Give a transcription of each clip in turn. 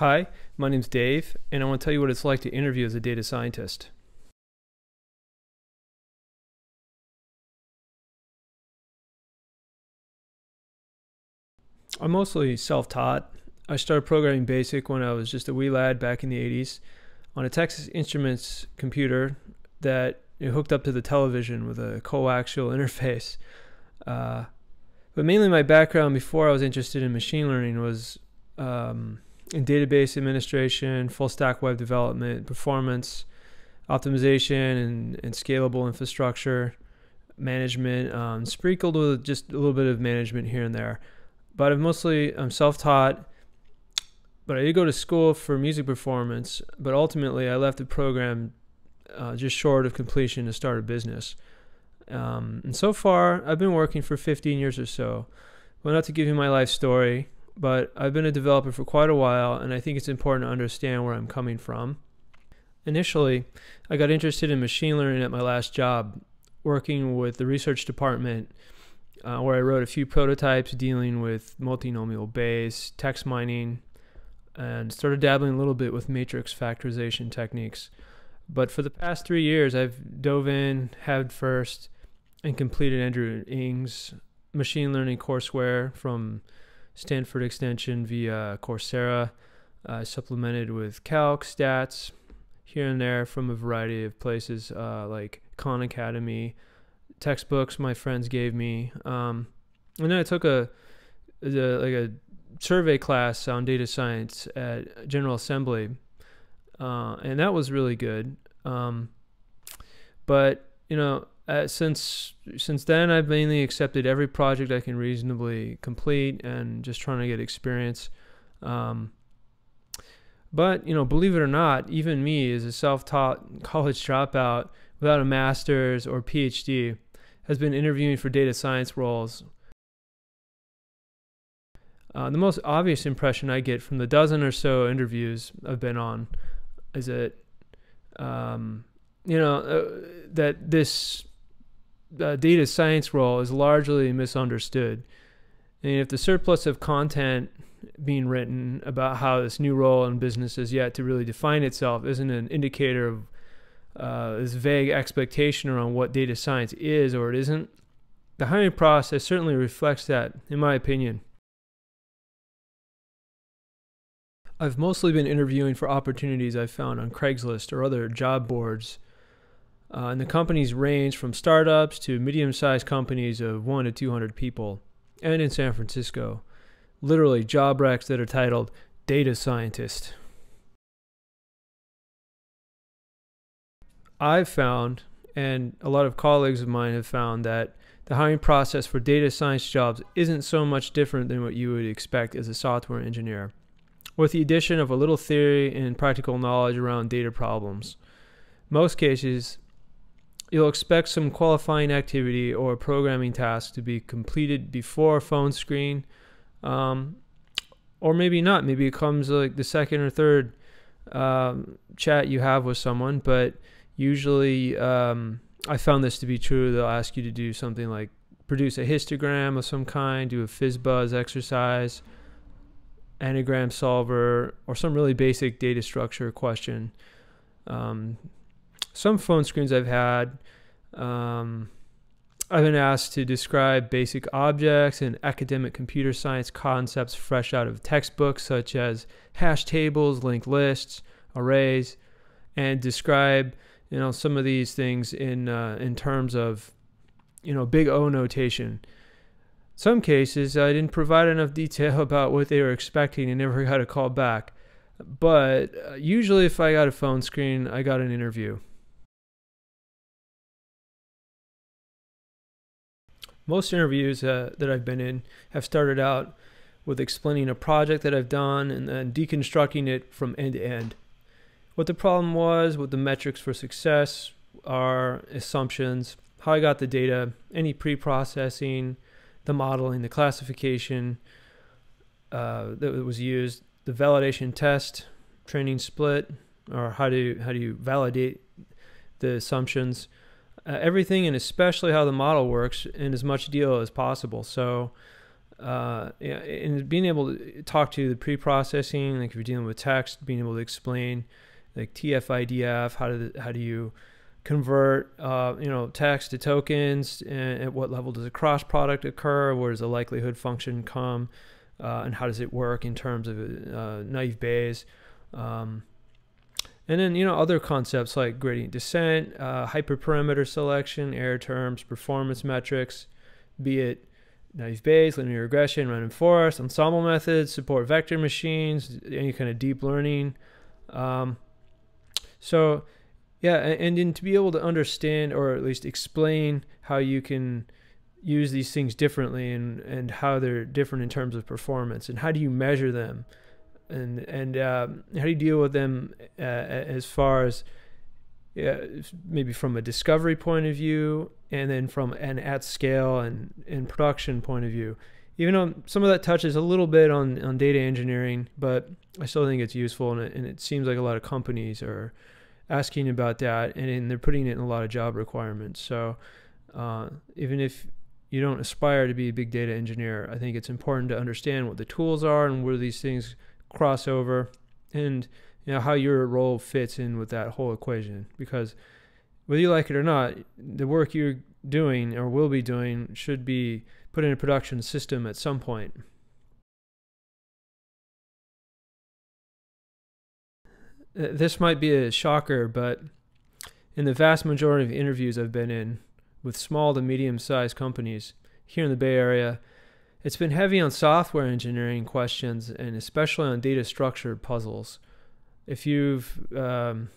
Hi, my name's Dave, and I want to tell you what it's like to interview as a data scientist. I'm mostly self taught. I started programming BASIC when I was just a wee lad back in the 80s on a Texas Instruments computer that hooked up to the television with a coaxial interface. Uh, but mainly my background before I was interested in machine learning was um, in database administration, full stack web development, performance optimization, and, and scalable infrastructure management, um, sprinkled with just a little bit of management here and there. But I'm mostly I'm self-taught. But I did go to school for music performance. But ultimately, I left the program uh, just short of completion to start a business. Um, and so far, I've been working for 15 years or so. Well, not to give you my life story, but I've been a developer for quite a while, and I think it's important to understand where I'm coming from. Initially, I got interested in machine learning at my last job, working with the research department, uh, where I wrote a few prototypes dealing with multinomial Bayes, text mining, and started dabbling a little bit with matrix factorization techniques. But for the past three years, I've dove in head first and completed Andrew Ng's machine learning courseware from Stanford Extension via Coursera, uh, supplemented with calc, stats, here and there from a variety of places uh, like Khan Academy, textbooks my friends gave me. Um, and then I took a, a, like a survey class on data science at General Assembly, uh, and that was really good. Um, but you know, uh, since since then, I've mainly accepted every project I can reasonably complete and just trying to get experience. Um, but you know, believe it or not, even me as a self-taught college dropout without a master's or PhD has been interviewing for data science roles. Uh, the most obvious impression I get from the dozen or so interviews I've been on is that, um, you know, uh, that this uh, data science role is largely misunderstood. And if the surplus of content being written about how this new role in business is yet to really define itself isn't an indicator of uh, this vague expectation around what data science is or it isn't, the hiring process certainly reflects that, in my opinion. I've mostly been interviewing for opportunities I've found on Craigslist or other job boards. Uh, and the companies range from startups to medium sized companies of 1 to 200 people, and in San Francisco. Literally, job racks that are titled Data Scientist. I've found, and a lot of colleagues of mine have found, that the hiring process for data science jobs isn't so much different than what you would expect as a software engineer, with the addition of a little theory and practical knowledge around data problems. Most cases, you'll expect some qualifying activity or programming task to be completed before a phone screen, um, or maybe not. Maybe it comes like the second or third um, chat you have with someone, but Usually, um, I found this to be true. They'll ask you to do something like produce a histogram of some kind, do a FizzBuzz exercise, anagram solver, or some really basic data structure question. Um, some phone screens I've had, um, I've been asked to describe basic objects and academic computer science concepts fresh out of textbooks, such as hash tables, linked lists, arrays, and describe you know some of these things in uh, in terms of you know big O notation. Some cases I didn't provide enough detail about what they were expecting and never got a call back. But uh, usually, if I got a phone screen, I got an interview. Most interviews uh, that I've been in have started out with explaining a project that I've done and then deconstructing it from end to end. What the problem was, what the metrics for success are, assumptions, how I got the data, any pre-processing, the modeling, the classification uh, that was used, the validation test, training split, or how do how do you validate the assumptions, uh, everything, and especially how the model works in as much detail as possible. So uh, and being able to talk to the pre-processing, like if you're dealing with text, being able to explain like TF-IDF, how do the, how do you convert uh, you know text to tokens, and at what level does a cross product occur? Where does the likelihood function come, uh, and how does it work in terms of uh, naive Bayes? Um, and then you know other concepts like gradient descent, uh, hyperparameter selection, error terms, performance metrics, be it naive Bayes, linear regression, random forest, ensemble methods, support vector machines, any kind of deep learning. Um, so, yeah, and, and to be able to understand or at least explain how you can use these things differently and, and how they're different in terms of performance and how do you measure them and and um, how do you deal with them uh, as far as yeah, maybe from a discovery point of view and then from an at scale and, and production point of view. Even though some of that touches a little bit on, on data engineering, but I still think it's useful and it, and it seems like a lot of companies are asking about that and, and they're putting it in a lot of job requirements. So uh, even if you don't aspire to be a big data engineer, I think it's important to understand what the tools are and where these things cross over and you know how your role fits in with that whole equation. Because whether you like it or not the work you're doing or will be doing should be put in a production system at some point. Uh, this might be a shocker but in the vast majority of interviews I've been in with small to medium sized companies here in the Bay Area it's been heavy on software engineering questions and especially on data structure puzzles. If you've um,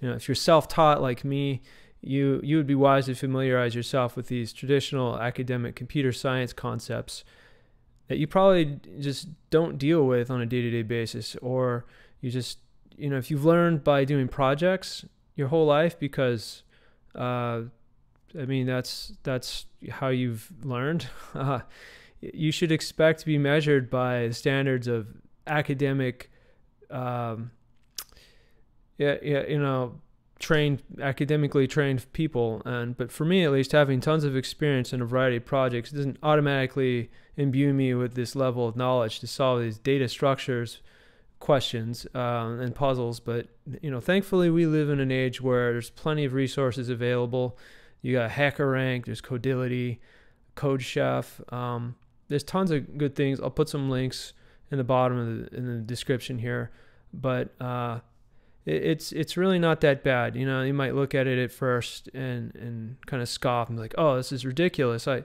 you know if you're self-taught like me you you would be wise to familiarize yourself with these traditional academic computer science concepts that you probably just don't deal with on a day-to-day basis or you just you know if you've learned by doing projects your whole life because uh, I mean that's that's how you've learned you should expect to be measured by standards of academic um, yeah, yeah, you know, trained academically trained people. And but for me at least having tons of experience in a variety of projects doesn't automatically imbue me with this level of knowledge to solve these data structures questions uh, and puzzles. But you know thankfully we live in an age where there's plenty of resources available. You got HackerRank there's codility CodeChef um, there's tons of good things i'll put some links in the bottom of the in the description here but uh, it's it's really not that bad. You know, you might look at it at first and and kind of scoff and be like, "Oh, this is ridiculous." I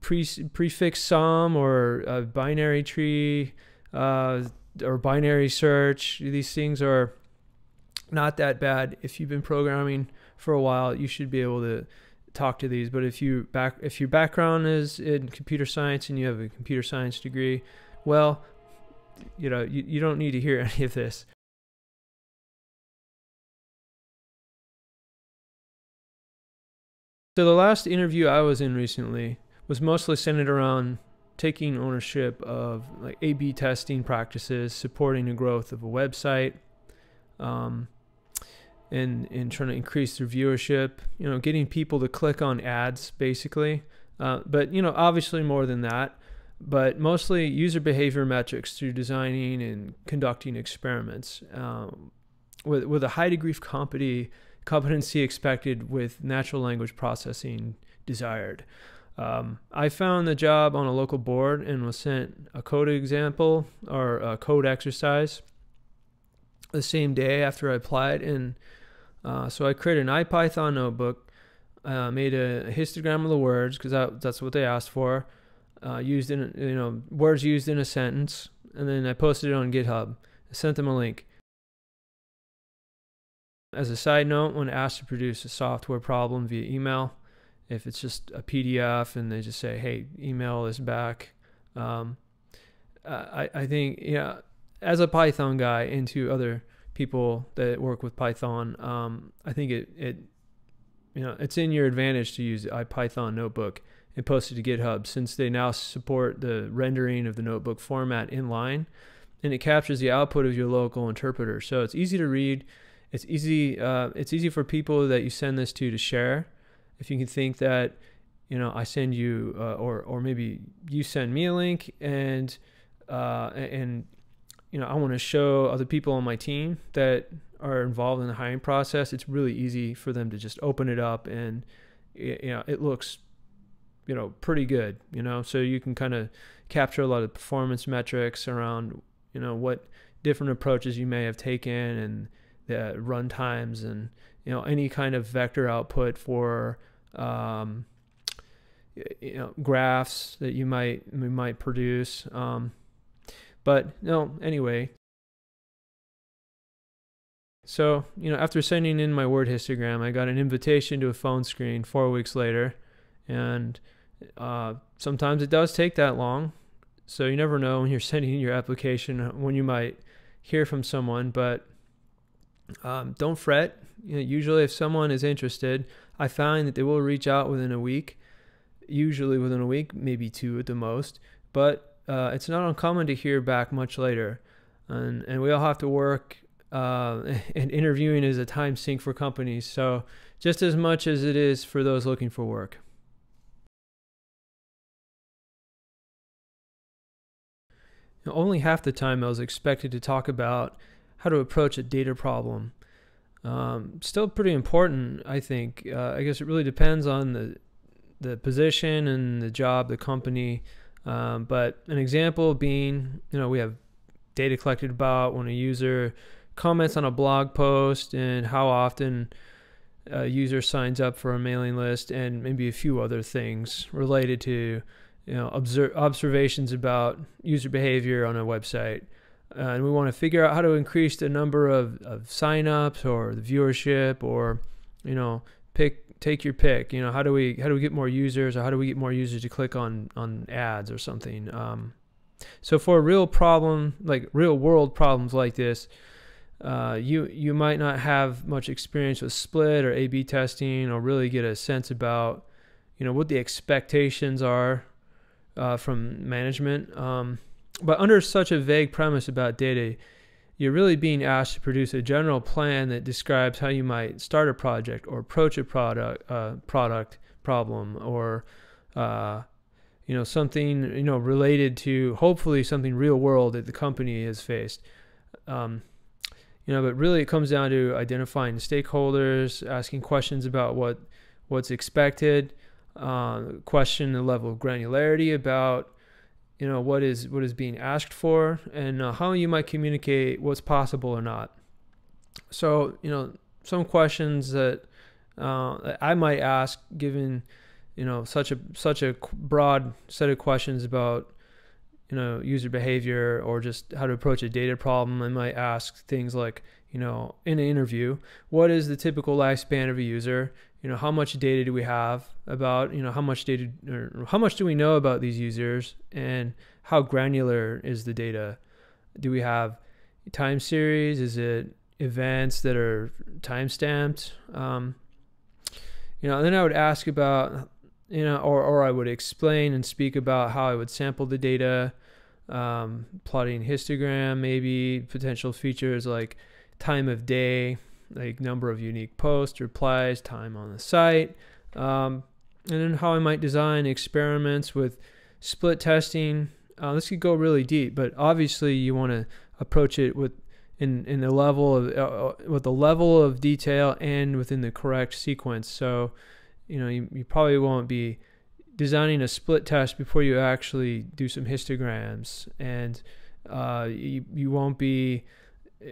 pre, prefix sum or a binary tree uh, or binary search. These things are not that bad. If you've been programming for a while, you should be able to talk to these. But if you back if your background is in computer science and you have a computer science degree, well, you know, you, you don't need to hear any of this. So the last interview I was in recently was mostly centered around taking ownership of like A/B testing practices, supporting the growth of a website, um, and and trying to increase their viewership. You know, getting people to click on ads, basically. Uh, but you know, obviously more than that. But mostly user behavior metrics through designing and conducting experiments um, with with a high degree of competency competency expected with natural language processing desired. Um, I found the job on a local board and was sent a code example or a code exercise the same day after I applied. And uh, so I created an IPython notebook, uh, made a histogram of the words because that, that's what they asked for, uh, used in you know words used in a sentence, and then I posted it on GitHub. I sent them a link. As a side note, when asked to produce a software problem via email, if it's just a PDF and they just say, "Hey, email this back," um, I I think yeah, as a Python guy into other people that work with Python, um, I think it it you know it's in your advantage to use IPython notebook and post it to GitHub since they now support the rendering of the notebook format inline, and it captures the output of your local interpreter, so it's easy to read. It's easy uh, it's easy for people that you send this to to share. If you can think that you know, I send you, uh, or or maybe you send me a link, and uh, and you know, I want to show other people on my team that are involved in the hiring process. It's really easy for them to just open it up, and you know, it looks, you know, pretty good. You know, so you can kind of capture a lot of performance metrics around, you know, what different approaches you may have taken and the run times and you know any kind of vector output for um, you know graphs that you might we might produce. Um, but no, anyway. So you know, after sending in my word histogram, I got an invitation to a phone screen four weeks later, and uh, sometimes it does take that long. So you never know when you're sending in your application when you might hear from someone, but um, don't fret. You know, usually, if someone is interested, I find that they will reach out within a week usually within a week, maybe two at the most. But uh, it's not uncommon to hear back much later. And, and we all have to work, uh, and interviewing is a time sink for companies. So, just as much as it is for those looking for work. only half the time I was expected to talk about how to approach a data problem. Um, still pretty important, I think. Uh, I guess it really depends on the the position and the job, the company. Um, but an example being, you know, we have data collected about when a user comments on a blog post and how often a user signs up for a mailing list and maybe a few other things related to you know observations about user behavior on a website. Uh, and we want to figure out how to increase the number of, of signups or the viewership or you know pick take your pick. You know, how do we how do we get more users, or how do we get more users to click on on ads or something? Um, so for a real problem, like real world problems like this, uh, you you might not have much experience with split or A/B testing, or really get a sense about you know what the expectations are uh, from management. Um, but under such a vague premise about data, you're really being asked to produce a general plan that describes how you might start a project or approach a product uh, product problem or uh, you know something you know related to hopefully something real world that the company has faced. Um, you know, but really it comes down to identifying stakeholders, asking questions about what what's expected, uh, question the level of granularity about you know what is what is being asked for and uh, how you might communicate what's possible or not. So you know some questions that uh, I might ask given you know such a such a broad set of questions about you know user behavior or just how to approach a data problem I might ask things like you know in an interview what is the typical lifespan of a user? You know how much data do we have about you know how much data or how much do we know about these users? And how granular is the data? Do we have time series? Is it events that are time stamped? Um, you know then i would ask about you know or, or i would explain and speak about how i would sample the data um, plotting histogram maybe potential features like time of day like number of unique posts, replies, time on the site, um, and then how I might design experiments with split testing. Uh, this could go really deep, but obviously you want to approach it with in in the level of uh, uh, with the level of detail and within the correct sequence. So, you know, you, you probably won't be designing a split test before you actually do some histograms, and uh, you you won't be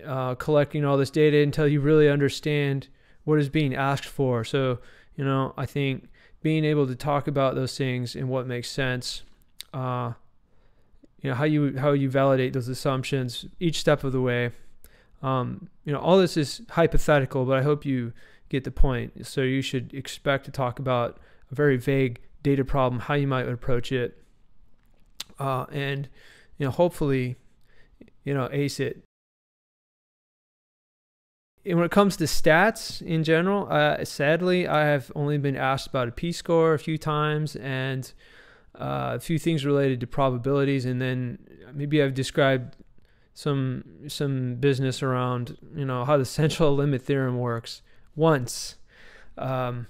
uh, collecting all this data until you really understand what is being asked for. So, you know, I think being able to talk about those things and what makes sense, uh, you know, how you how you validate those assumptions each step of the way. Um, you know, all this is hypothetical, but I hope you get the point. So you should expect to talk about a very vague data problem, how you might approach it, uh, and you know, hopefully, you know, ace it. And when it comes to stats in general, uh, sadly, I have only been asked about a P score a few times and uh, a few things related to probabilities, and then maybe I've described some some business around you know how the central limit theorem works once. Um,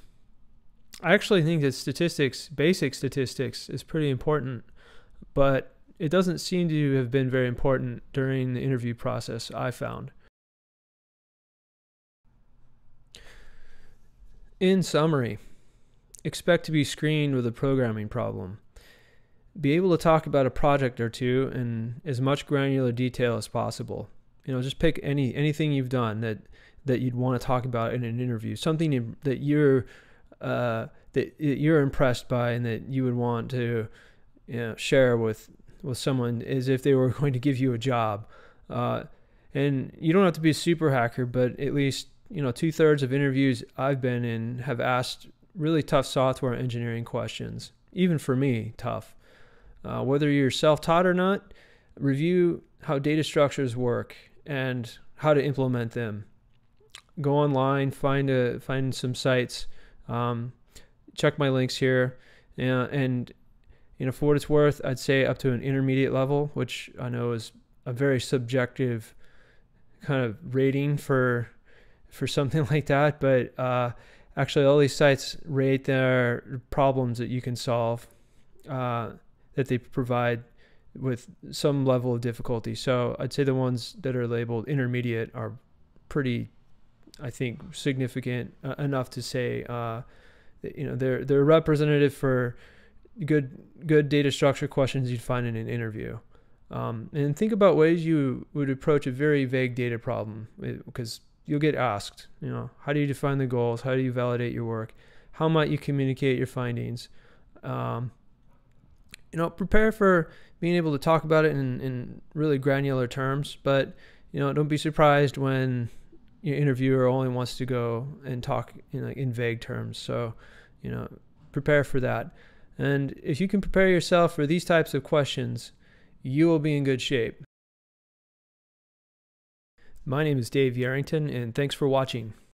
I actually think that statistics, basic statistics, is pretty important, but it doesn't seem to have been very important during the interview process, I found. In summary, expect to be screened with a programming problem. Be able to talk about a project or two in as much granular detail as possible. You know, just pick any anything you've done that that you'd want to talk about in an interview, something that you're uh, that you're impressed by and that you would want to you know, share with with someone as if they were going to give you a job. Uh, and you don't have to be a super hacker, but at least you know two thirds of interviews I've been in have asked really tough software engineering questions. Even for me, tough. Uh, whether you're self-taught or not, review how data structures work and how to implement them. Go online, find a find some sites. Um, check my links here, and, and you know for what it's worth, I'd say up to an intermediate level, which I know is a very subjective kind of rating for for something like that. But uh, actually, all these sites rate their problems that you can solve uh, that they provide with some level of difficulty. So I'd say the ones that are labeled intermediate are pretty, I think, significant uh, enough to say uh, you know they're they're representative for good good data structure questions you'd find in an interview. Um, and think about ways you would approach a very vague data problem because you'll get asked, you know, how do you define the goals? How do you validate your work? How might you communicate your findings? Um, you know, prepare for being able to talk about it in, in really granular terms, but you know, don't be surprised when your interviewer only wants to go and talk in, like, in vague terms. So, you know, prepare for that. And if you can prepare yourself for these types of questions, you will be in good shape. My name is Dave Yarrington, and thanks for watching.